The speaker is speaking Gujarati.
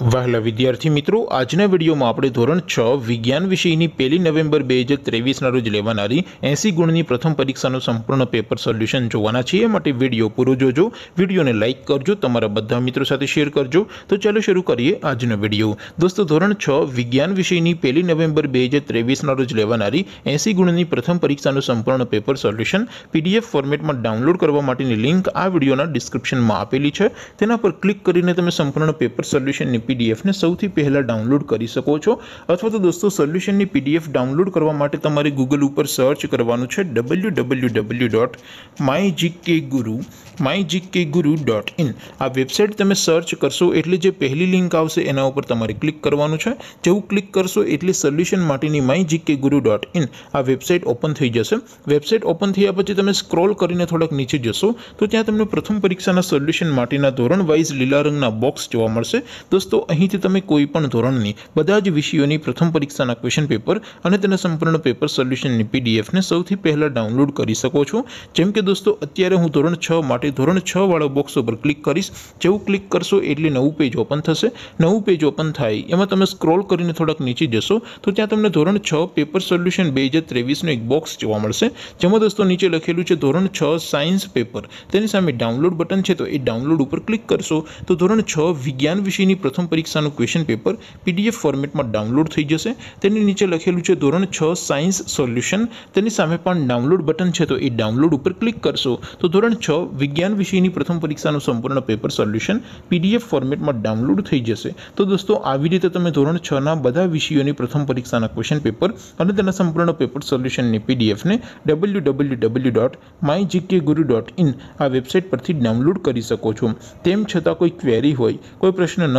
વહાલા વિદ્યાર્થી મિત્રો, આજના વિડીયોમાં આપણે ધોરણ છ વિજ્ઞાન વિષયની પહેલી નવેમ્બર બે હજાર ત્રેવીસના રોજ લેવાનારી એંસી ગુણની પ્રથમ પરીક્ષાનું સંપૂર્ણ પેપર સોલ્યુશન જોવાના છીએ. એ માટે વીડિયો પૂરો જોજો. વિડીયોને લાઇક કરજો, તમારા બધા મિત્રો સાથે શેર કરજો. તો ચાલો શરૂ કરીએ આજનો વીડિયો. દોસ્તો, ધોરણ છ વિજ્ઞાન વિષયની પહેલી નવેમ્બર બે હજાર ત્રેવીસના રોજ લેવાનારી એંસી ગુણની પ્રથમ પરીક્ષાનું સંપૂર્ણ પેપર સોલ્યુશન પીડીએફ ફોર્મેટમાં ડાઉનલોડ કરવા માટેની લિંક આ વિડીયોના ડિસ્ક્રિપ્શનમાં આપેલી છે. તેના પર ક્લિક કરીને તમે સંપૂર્ણ પેપર સોલ્યુશનની પીડીએફને સૌથી પહેલાં ડાઉનલોડ કરી શકો છો. અથવા તો દોસ્તો સોલ્યુશનની પીડીએફ ડાઉનલોડ કરવા માટે તમારે ગૂગલ ઉપર સર્ચ કરવાનું છે W W W dot my GK guru my GK guru dot in આ વેબસાઇટ તમે સર્ચ કરશો એટલે જે પહેલી લિંક આવશે એના ઉપર તમારે ક્લિક કરવાનું છે. જેવું ક્લિક કરશો એટલે સોલ્યુશન માટેની my GK guru dot in આ વેબસાઇટ ઓપન થઈ જશે. વેબસાઇટ ઓપન થયા પછી તમે સ્ક્રોલ કરીને થોડાક નીચે જશો, તો ત્યાં તમને પ્રથમ પરીક્ષાના સોલ્યુશન માટેના ધોરણ વાઇઝ લીલા રંગના બોક્સ જોવા મળશે. દોસ્તો અહીંથી તમે કોઈ પણ ધોરણની બધા જ વિષયોની પ્રથમ પરીક્ષાના ક્વેશ્ચન પેપર અને તેના સંપૂર્ણ પેપર સોલ્યુશનની પીડીએફને સૌથી પહેલાં ડાઉનલોડ કરી શકો છો. જેમ કે દોસ્તો, અત્યારે હું ધોરણ છ માટે ધોરણ છ વાળા બોક્સ ઉપર ક્લિક કરીશ. જેવું ક્લિક કરશો એટલે નવું પેજ ઓપન થશે. નવું પેજ ઓપન થાય, એમાં તમે સ્ક્રોલ કરીને થોડાક નીચે જશો, તો ત્યાં તમને ધોરણ છ પેપર સોલ્યુશન બે હજાર ત્રેવીસનું એક બોક્સ જોવા મળશે. જેમાં દોસ્તો નીચે લખેલું છે ધોરણ છ સાયન્સ પેપર તેની સામે ડાઉનલોડ બટન છે, તો એ ડાઉનલોડ ઉપર ક્લિક કરશો. તો ધોરણ છ વિજ્ઞાન વિષયની પ્રથમ પરીક્ષાનું ક્વેશ્ચન પેપર પીડીએફ ફોર્મેટમાં ડાઉનલોડ થઈ જશે. તેની નીચે લખેલું છે, ધોરણ છ સાયન્સ સોલ્યુશન તેની સામે પણ ડાઉનલોડ બટન છે, તો એ ડાઉનલોડ ઉપર ક્લિક કરશો. તો ધોરણ છ, વિજ્ઞાન વિષયની પ્રથમ પરીક્ષાનું સંપૂર્ણ પેપર સોલ્યુશન પીડીએફ ફોર્મેટમાં ડાઉનલોડ થઈ જશે. તો દોસ્તો, આવી રીતે તમે ધોરણ છના બધા વિષયોની પ્રથમ પરીક્ષાના ક્વેશ્ચન પેપર અને તેના સંપૂર્ણ પેપર સોલ્યુશનની પીડીએફને W W W dot my GK guru dot in આ વેબસાઇટ પરથી ડાઉનલોડ કરી શકો છો. તેમ છતાં કોઈ ક્વેરી હોય, કોઈ પ્રશ્ન ન